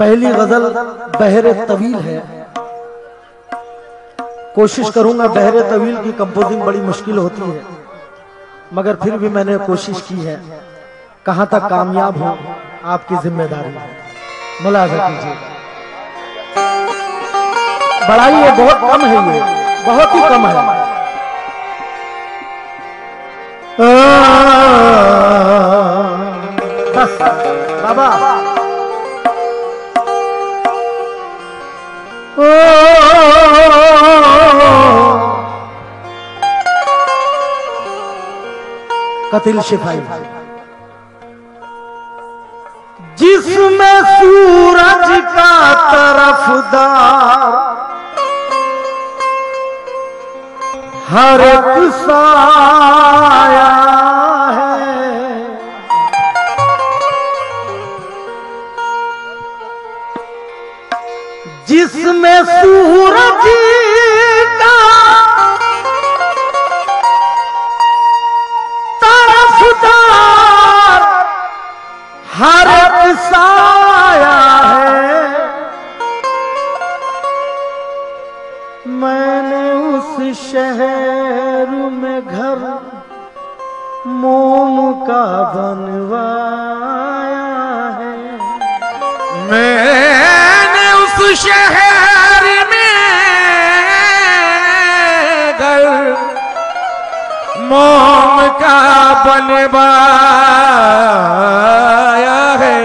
पहली गज़ल बहरे तवील है। कोशिश करूँगा बहरे तवील की कंपोजिंग बड़ी मुश्किल होती है, मगर फिर भी मैंने कोशिश की है। कहाँ तक कामयाब हूँ, आपकी ज़िम्मेदारी है। मुलाजा कीजिए। बड़ाई ये बहुत कम है ये, बहुत ही कम है। बाबा। कतिल शिफाई। जिसमें सूरज का तरफदार हर साया जिसमें सूरज बनवाया है।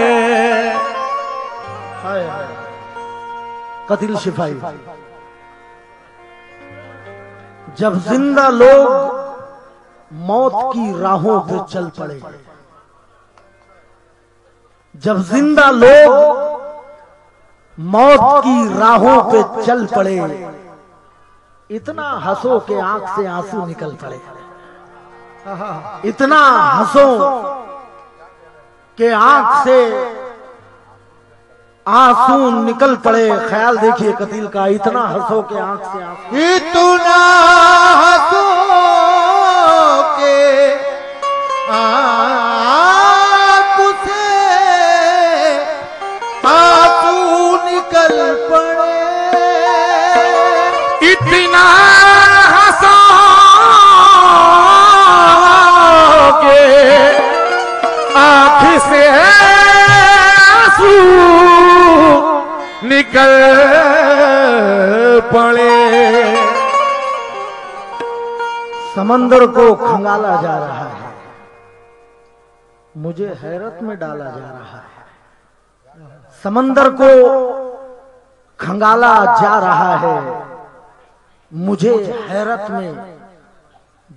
कतिल शिफाई जब ज़िंदा लोग मौत की राहों पे चल पड़े, जब ज़िंदा लोग मौत की राहों पे चल पड़े, इतना हंसो के आँख से आँसू निकल पड़े। इतना हंसो के आँख से आँसू निकल पड़े। ख्याल देखिए कतील का, इतना हंसो के आँख से इतना हंसो के आँख के आँख से आँसू निकल पड़े। समंदर को खंगाला जा रहा है। मुझे हैरत में डाला जा रहा है। समंदर को खंगाला जा रहा है। मुझे हैरत में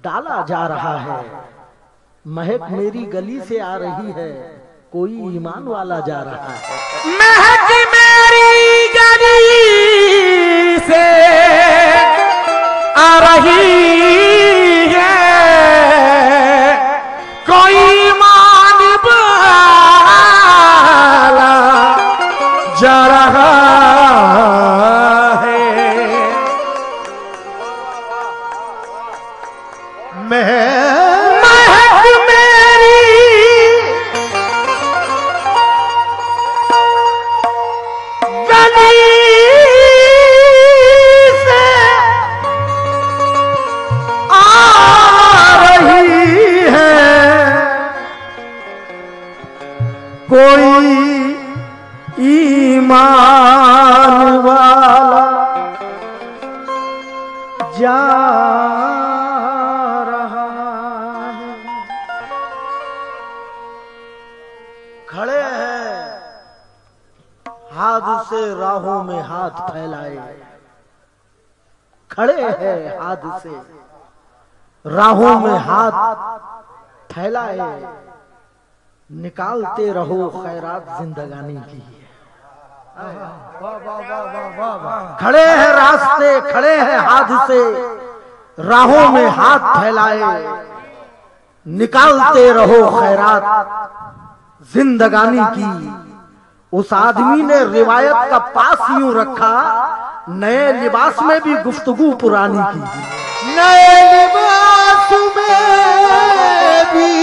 डाला जा रहा है। महक मेरी गली से आ रही है। कोई ईमान वाला जा रहा है। महक मेरी गली से आ रही निकालते रहो खैरात जिंदगानी की। खड़े हैं रास्ते, खड़े हैं हाथ से राहों में हाथ फैलाए। निकालते रहो खैरात जिंदगानी की। उस आदमी ने रिवायत का पास यूँ रखा, नए लिबास में भी गुफ्तगु पुरानी की। नए लिबास में भी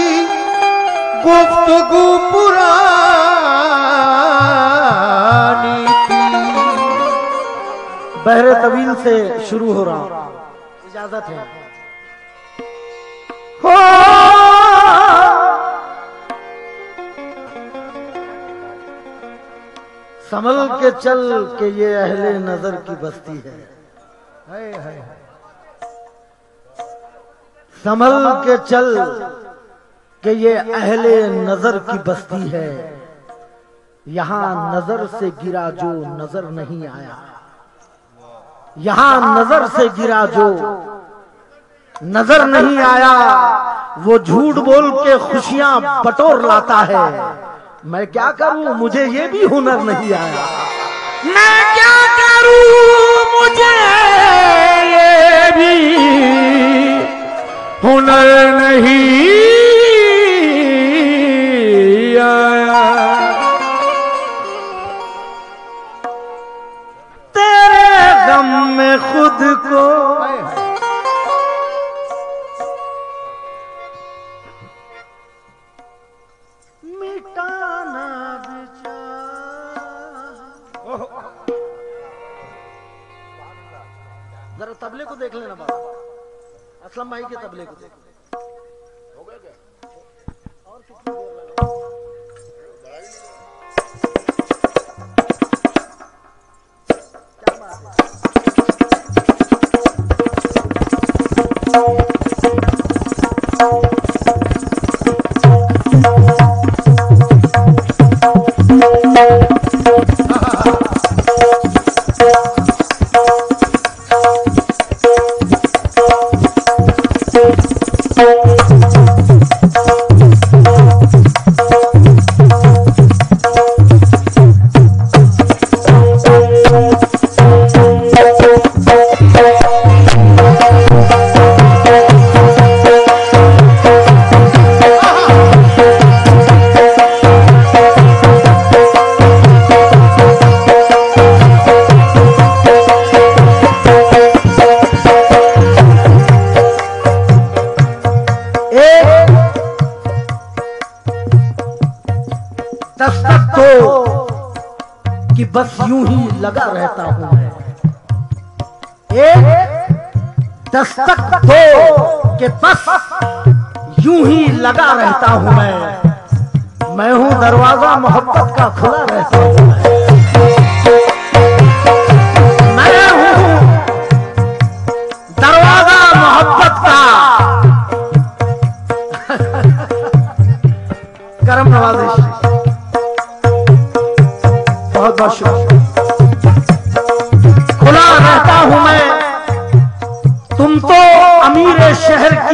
बहरे तवील से शुरू हो रहा इजाज़त है। हो। संभल के चल के ये अहले नज़र की बस्ती है। हाय संभल के चल के ये अहले नज़र की बस्ती है। यहाँ नज़र से गिरा जो नज़र नहीं आया। यहाँ नज़र से गिरा जो नज़र नहीं आया, वो झूठ बोल के खुशियाँ बटोर लाता है। मैं क्या करूँ? मुझे ये भी हुनर नहीं आया। मैं क्या करूँ? मुझे ये भी हुनर नहीं देख लेना बाबा। असलम भाई के तबले को देख। हो गया क्या? Oh.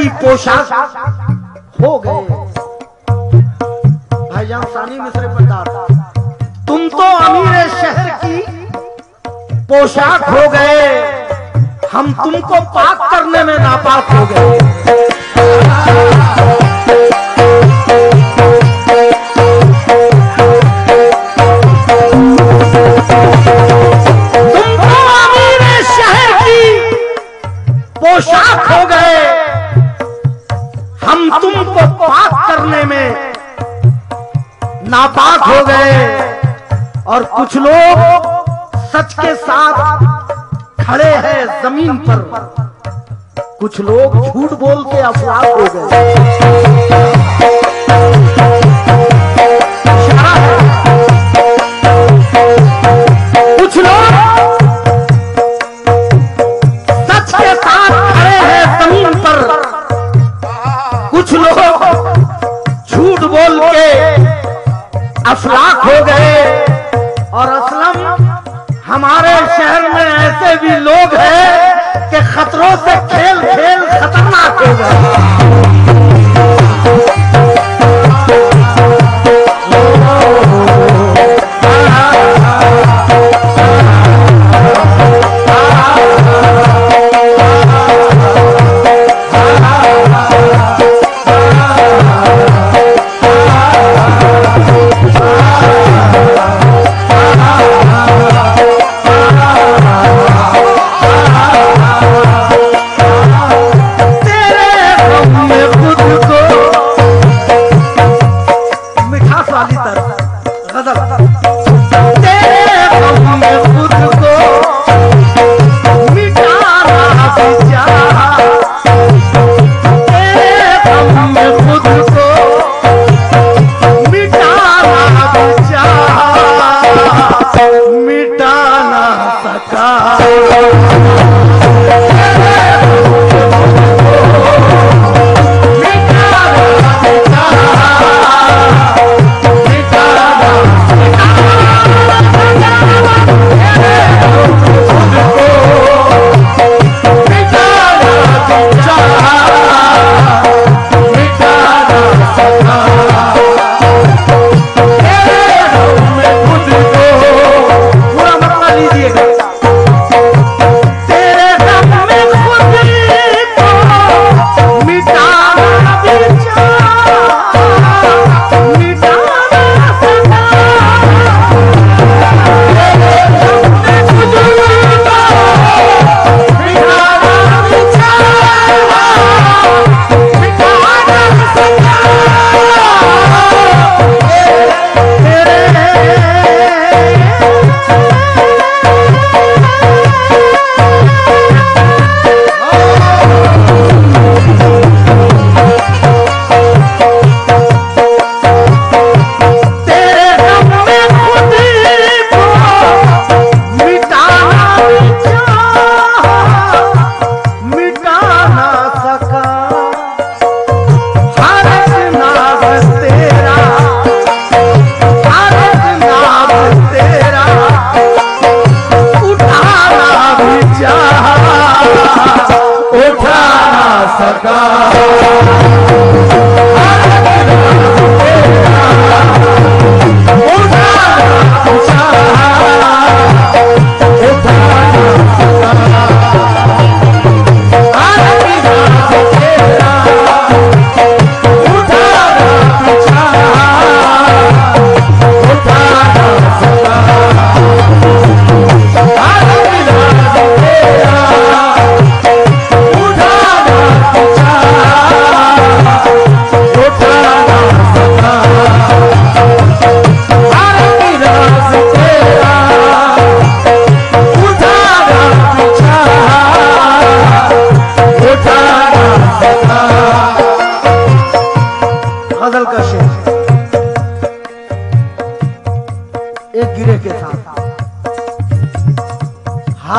की पोशाक हो गए। भाईजान सानी मिश्र बता तुम तो अमीर शहर की पोशाक हो गए। हम तुमको पाक करने में नापाक हो गए। नापाक हो गए। और कुछ लोग सच के साथ खड़े हैं ज़मीन पर। कुछ लोग झूठ बोल के अफवाह हो गए। बोल के अफलाक हो गए। और असलम, हमारे शहर में ऐसे भी लोग हैं कि खतरों से खेल खेल खतरनाक हो गए।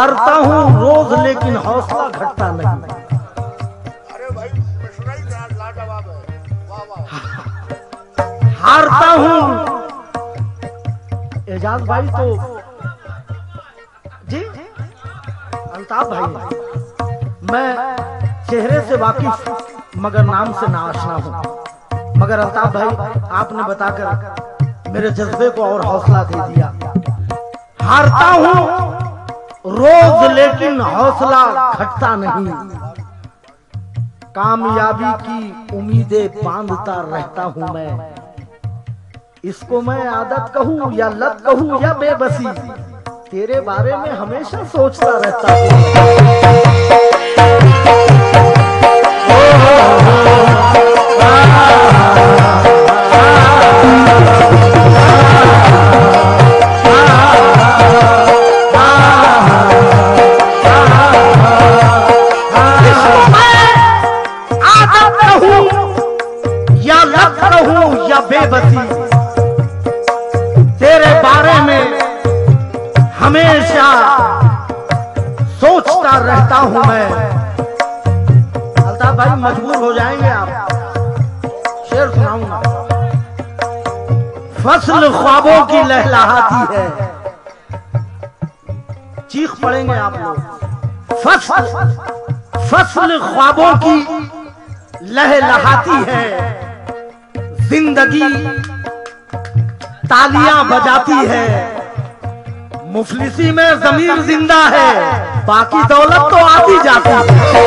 हारता हूँ रोज लेकिन हौसला घटता नहीं। अरे भाई मिश्रा ला- लाजवाब वाह वाह। हारता हूँ। एजाज भाई तो जी? अल्ताफ भाई। मैं चेहरे से वाकिफ मगर नाम से नाआशना हूँ। मगर अल्ताफ भाई आपने बताकर मेरे जज्बे को और हौसला दे दिया। हारता हूँ। रोज लेकिन हौसला घटता नहीं कामयाबी की उम्मीदें बांधता रहता हूँ मैं इसको मैं आदत कहूँ या लत कहूँ या बेबसी तेरे बारे में हमेशा सोचता रहता हूँ ख्वाबों की लहलहाती है चीख पड़ेंगे आप लोग। फ़सल फ़सल ख्वाबों की लहलहाती है। ज़िंदगी तालियाँ बजाती है। मुफलिसी में जमीर ज़िंदा है। बाकी दौलत तो आती जाती है।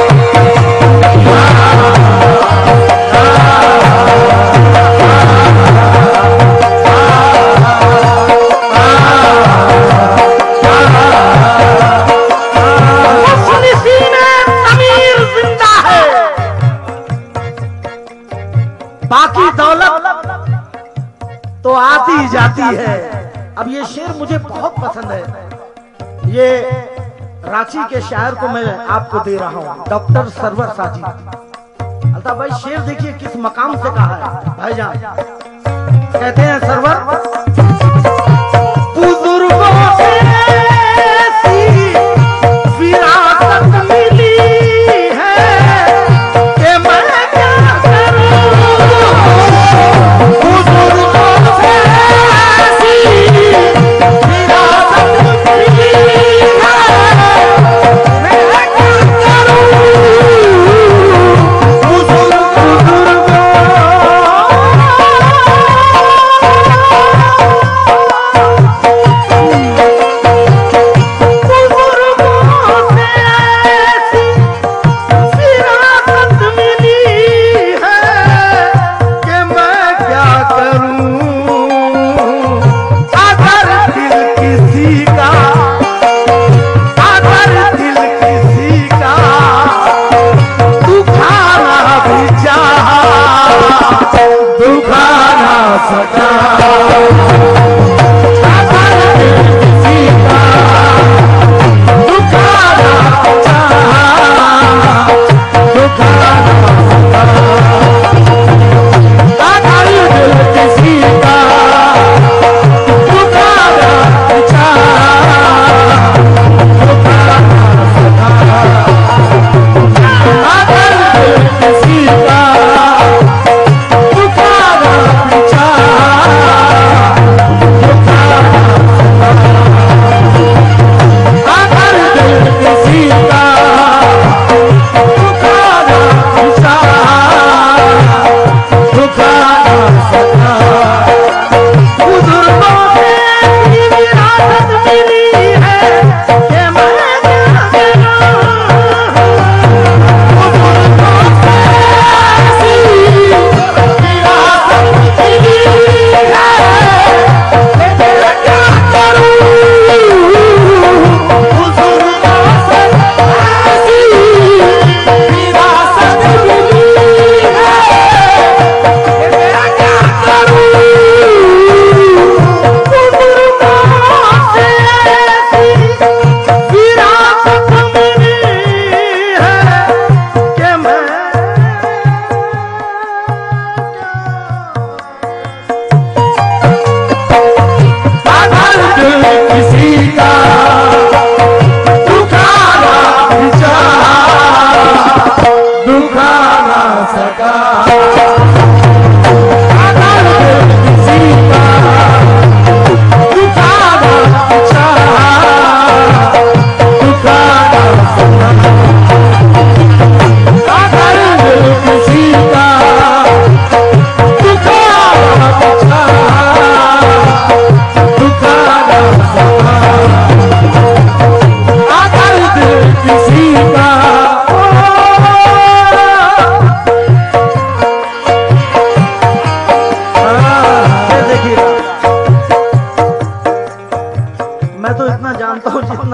तो आती ही जाती है। अब ये शेर मुझे बहुत पसंद है। ये रांची के शायर को मैं आपको दे रहा हूँ डॉक्टर सरवर साजी। अल्ताफ भाई शेर देखिए किस मकाम से कहा है। भाईजान कहते हैं सरवर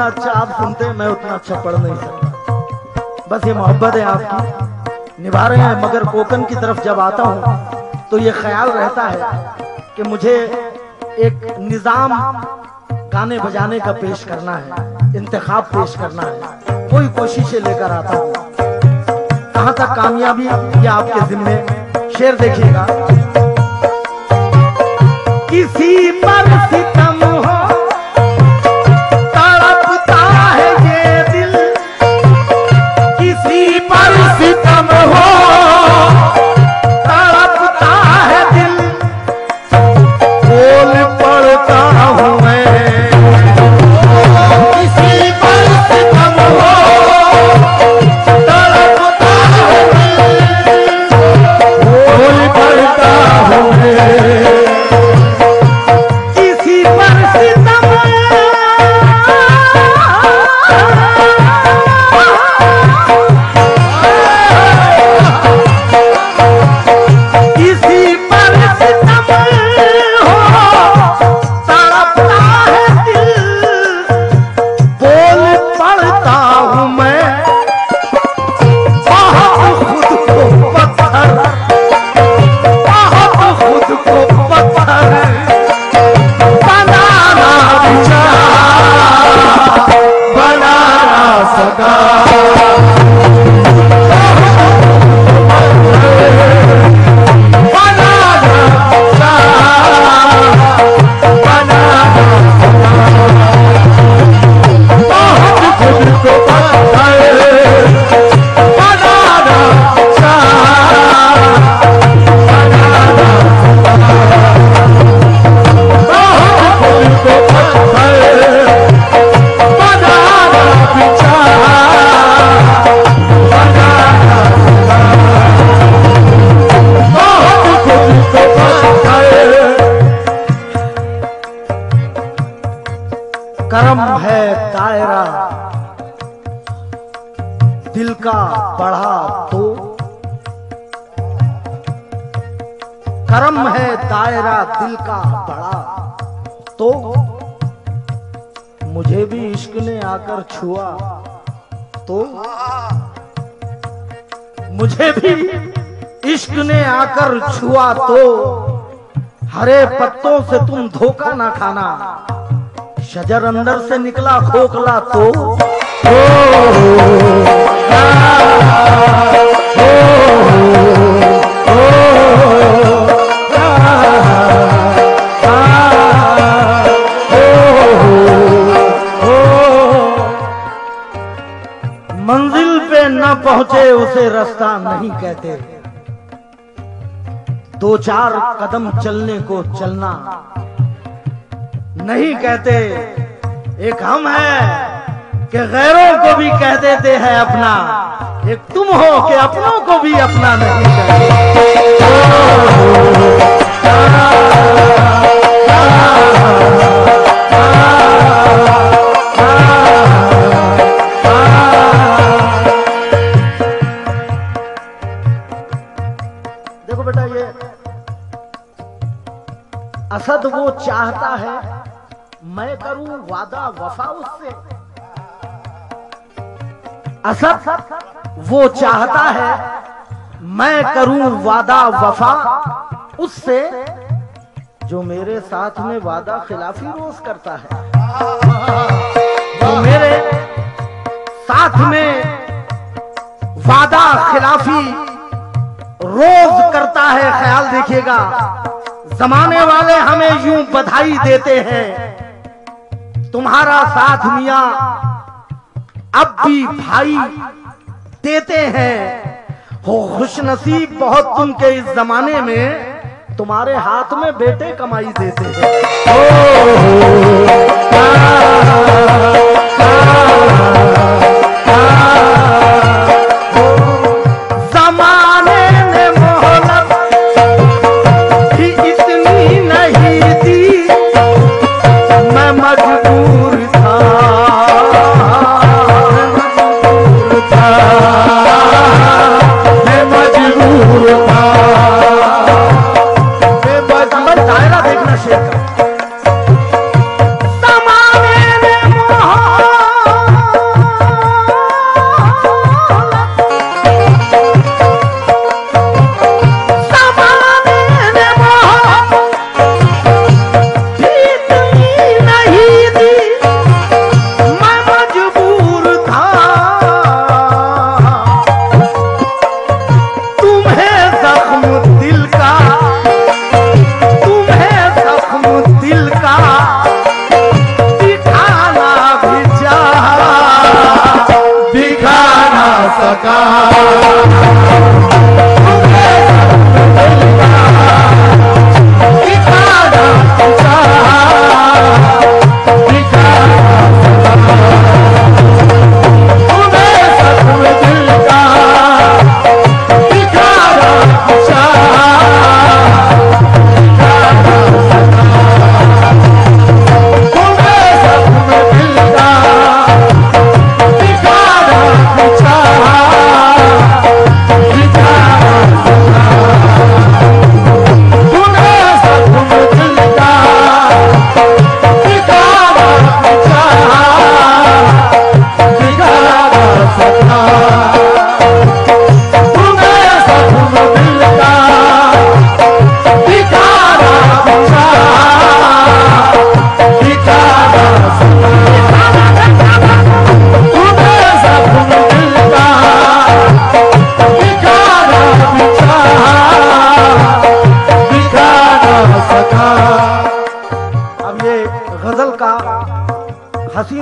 जितना अच्छा आप सुनते हैं, मैं उतना अच्छा पढ़ नहीं सकता। बस ये मोहब्बत है आपकी। निभा रहे हैं, मगर कोकन की तरफ़ जब आता हूँ तो ये ख्याल रहता है कि मुझे एक निज़ाम गाने बजाने का पेश करना है, इंतखाब पेश करना है। कोई कोशिशें लेकर आता हूँ। कहाँ तक कामयाबी ये आपके जिम्मे? शेर देखिएगा। किसी पर सितम करम है दायरा। दिल का बढ़ा तो। करम है दायरा, दिल का बड़ा तो। मुझे भी इश्क ने आकर छुआ तो। मुझे भी इश्क ने आकर छुआ तो। हरे पत्तों से तुम धोखा ना खाना। शजर अंदर से निकला खोखला तो ओ, आ, ओ, ओ, आ, मंजिल पे न पहुँचे उसे रास्ता नहीं कहते दो चार कदम चलने को चलना नहीं कहते। एक हम है कि गैरों को भी कह देते हैं अपना। एक तुम हो कि अपनों को भी अपना नहीं कहते। देखो बेटा, ये असद वो चाहता है मैं करूँ वादा, वफा उससे। असद वो चाहता है, मैं करूँ वादा, वफा उससे, जो मेरे साथ में वादा खिलाफी रोज करता है। जो मेरे साथ में वादा खिलाफी रोज करता है, ख्याल देखिएगा। जमाने वाले हमें यूँ बधाई देते हैं। तुम्हारा साथ मिया। अब भी भाई देते हैं। हो खुश नसीब बहुत तुम के इस जमाने में। तुम्हारे हाथ में बेटे कमाई देते हैं।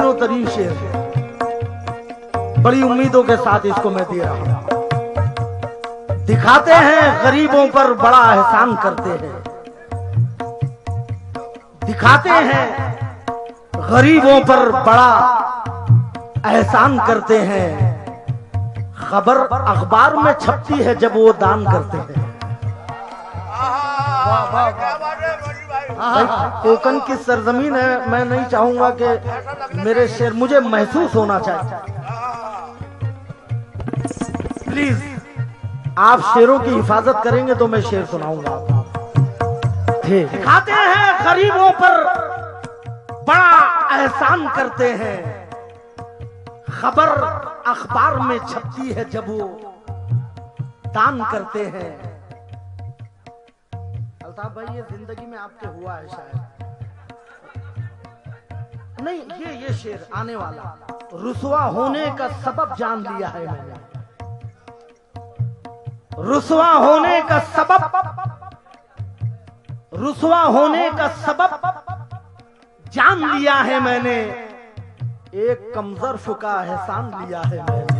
हसीनो तरीन शेर है। बड़ी उम्मीदों के साथ इसको मैं दे रहा हूँ। दिखाते हैं गरीबों पर बड़ा एहसान करते हैं। दिखाते हैं गरीबों पर बड़ा एहसान करते हैं। खबर अखबार में छपती है जब वो दान करते हैं। कोकन की सरजमीन है, मैं नहीं चाहूँगा कि मेरे शेर मुझे महसूस होना चाहिए। प्लीज़ आप शेरों की हिफाजत करेंगे तो मैं शेर सुनाऊँगा। दिखाते हैं गरीबों पर बड़ा एहसान करते हैं। खबर अखबार में छपती है जब वो दान करते हैं। अल्ताफ भाई ये ज़िंदगी में आपके हुआ है शायद नहीं ये ये शेर आने वाला रुसवा होने का सबब जान लिया है मैंने रुसवा होने का सबब रुसवा होने का सबब जान लिया है मैंने एक कमजर्फ का एहसान लिया है मैंने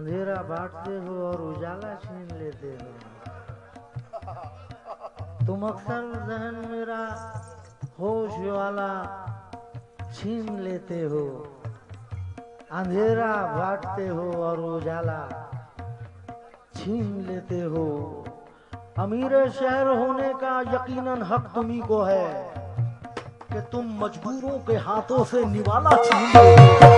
अंधेरा बांटते हो और उजाला छीन लेते हो। तुम अक्सर जहन मेरा होश वाला छीन लेते हो। अंधेरा बांटते हो और उजाला छीन लेते हो। अमीर शहर होने का यकीनन हक तुम्ही को है कि तुम मजबूरों के हाथों से निवाला छीन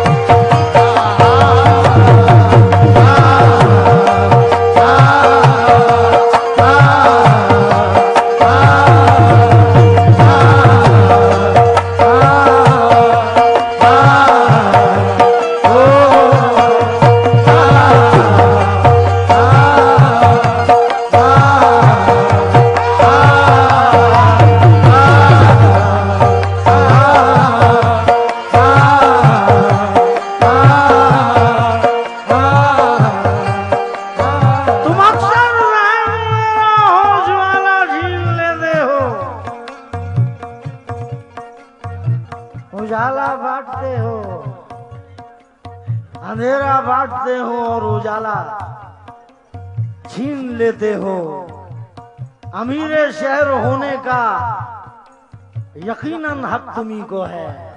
को है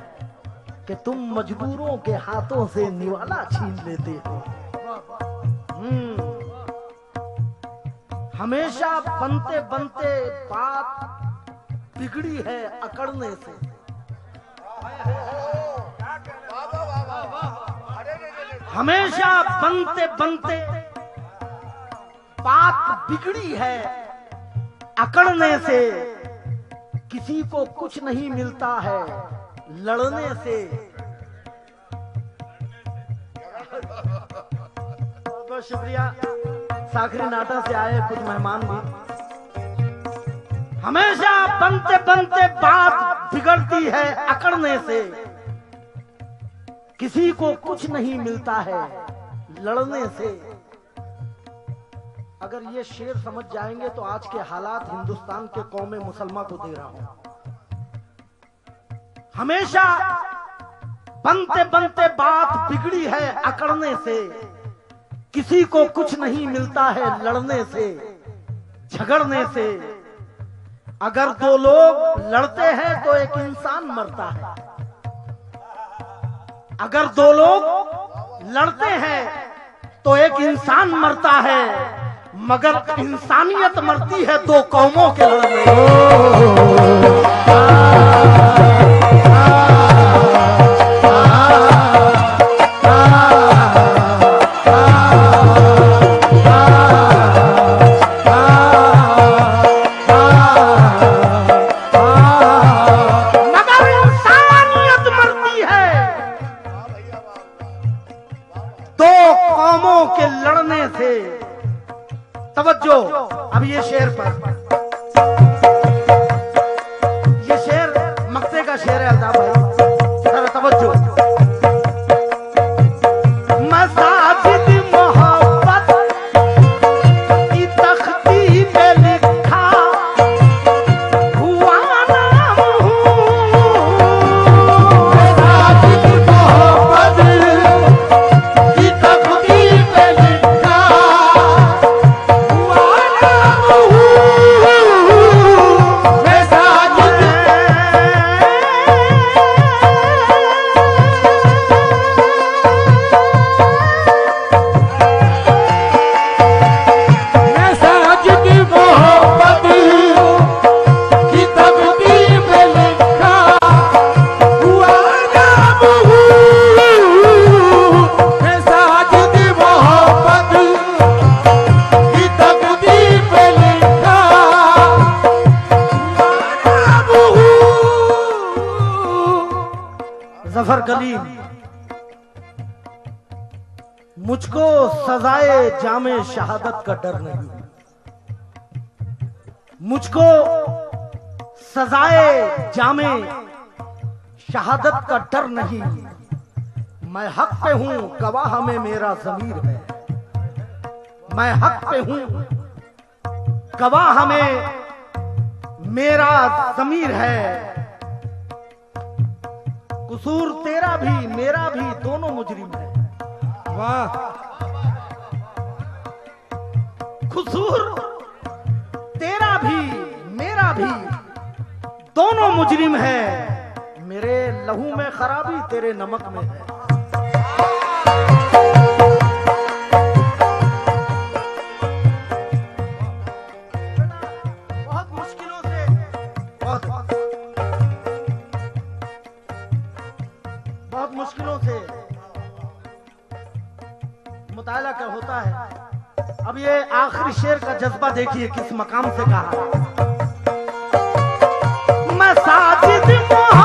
कि तुम मजबूरों के हाथों से निवाला छीन लेते हो। हम्म। हमेशा बनते बनते बात बिगड़ी है अकड़ने से। हमेशा बनते बनते बात बिगड़ी है अकड़ने से। किसी को कुछ नहीं मिलता है। लड़ने से। बहुत बहुत शुक्रिया। साखरी नाटा से आए कुछ मेहमान भी। हमेशा बनते बनते बात बिगड़ती है अकड़ने से। किसी को कुछ नहीं मिलता है लड़ने से। अगर ये शेर समझ जाएँगे तो आज के हालात हिंदुस्तान के कौमे मुसलमान को दे रहा हूँ। हमेशा बनते बनते बात बिगड़ी है अकड़ने से। किसी को कुछ नहीं मिलता है लड़ने से, झगड़ने से। अगर दो लोग लड़ते हैं तो एक इंसान मरता है। अगर दो लोग लड़ते हैं तो एक इंसान मरता है। मगर इंसानियत मरती है दो कौमों के लड़ने मगर का डर नहीं मुझको सजाए, जामे, शहादत का डर नहीं मैं हक पे हूँ, गवाह में मेरा जमीर है। मैं हक पे हूँ, गवाह में मेरा जमीर है। कसूर तेरा भी, मेरा भी दोनों मुजरिम है। वाह। कसूर तेरा भी, मेरा भी, दोनों मुजरिम है। मेरे लहू में खराबी तेरे नमक में है। जज्बा देखिए किस मकाम से कहा। मैं मसाजिद मोहब्बत